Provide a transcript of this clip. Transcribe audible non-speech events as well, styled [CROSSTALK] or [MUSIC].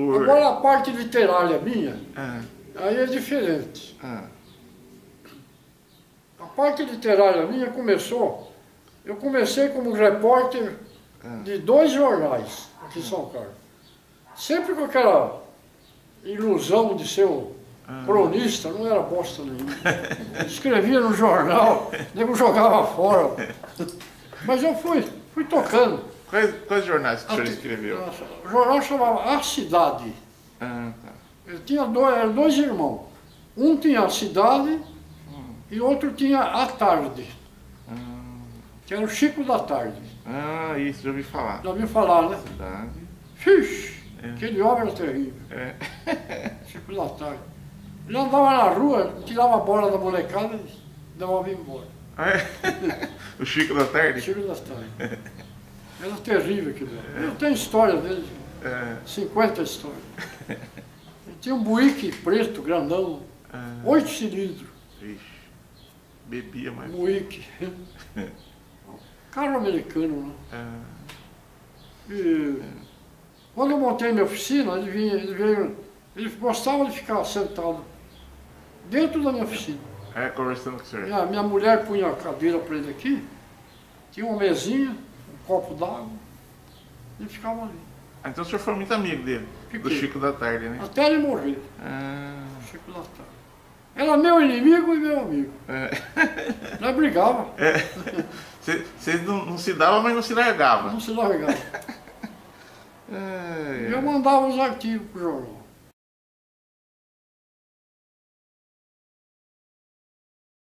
Agora a parte literária minha, Ah, aí é diferente. ah, A parte literária minha começou, eu comecei como repórter ah. de dois jornais aqui em São Carlos. Sempre com aquela ilusão de ser o cronista, não era bosta nenhuma. Escrevia no jornal, nego jogava fora. Mas eu fui, fui tocando. Quais, quais jornais que o senhor escreveu? Nossa, O jornal chamava A Cidade. Ah, tá. Ele tinha dois, eram dois irmãos. Um tinha a cidade e outro tinha a tarde, Ah, que era o Chico da Tarde. ah, isso, já ouvi falar. Já ouviu falar, né? Cidade. Fixe, É. aquele homem era terrível. É. [LAUGHS] Chico da Tarde. Ele andava na rua, tirava a bola da molecada e levava embora. Ah, é? [LAUGHS] o Chico da Tarde? Chico da Tarde. [LAUGHS] Era terrível aquele homem. Eu tenho história dele, É. 50 histórias. Ele tinha um buíque preto, grandão, Ah, oito cilindros. vixe. Bebia mais. Buíque. Carro americano, né? Ah, E quando eu montei minha oficina, ele vinha, ele veio, ele gostava de ficar sentado dentro da minha oficina. é, conversando com o senhor. Minha, minha mulher punha a cadeira para ele aqui, tinha uma mesinha, copo d'água, ele ficava ali. Ah, então o senhor foi muito amigo dele, do Fiquei. Chico da Tarde, né? Até ele morrer, Ah, Chico da Tarde. Era meu inimigo e meu amigo. é. Nós brigava, Vocês não, não se davam, mas não se largavam. não se largava. É, E eu mandava os artigos pro jornal.